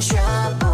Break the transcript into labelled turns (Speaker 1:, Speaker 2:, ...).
Speaker 1: trouble.